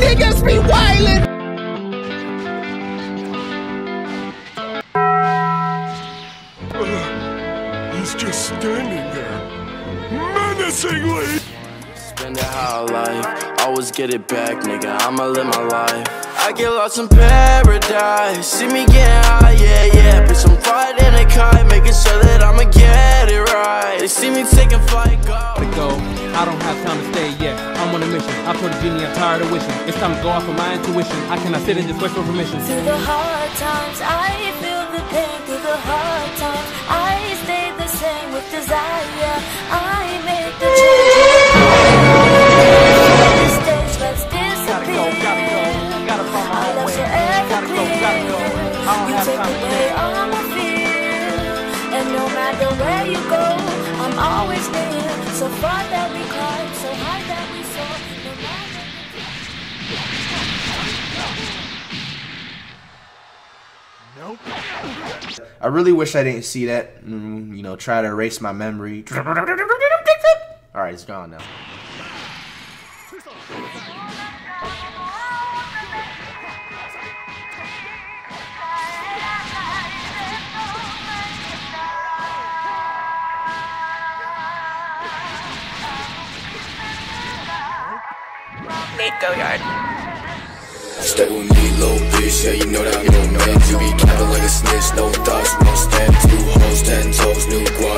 niggas be wildin'. He's just standing there, menacingly. Spend it how I like, always get it back, nigga. I'ma live my life. I get lost in paradise. See me get high, yeah, yeah. Bitch, I'm riding a kite, making sure I'm tired of wishing. It's time to go off of my intuition. I cannot sit and just wait for permission. Through the hard times, I feel the pain. Through the hard times, I stay the same with desire. I make the. Mistakes, let's disappear. gotta go, gotta find my own way. Gotta go, gotta go. I don't You have take time to away all my fear, and no matter where you go, I'm always near. So far that we climb, I really wish I didn't see that. You know, try to erase my memory. All right, it's gone now. Nate Goyard. Stay with me, little bitch, yeah, you know that I'm your man You be capping like a snitch, no thoughts, no stamps New hoes, ten toes, new guac,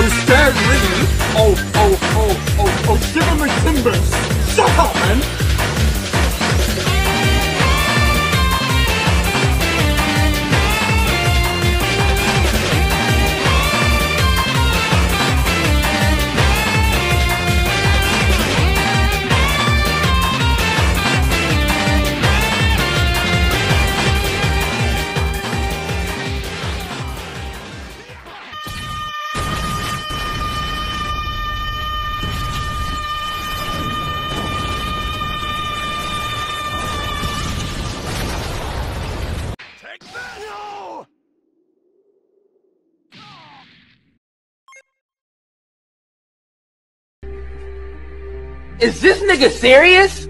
Oh, oh, Stan Lee. Oh, oh, oh, oh, oh, shiver my timbers. Shut up, man. Is this nigga serious?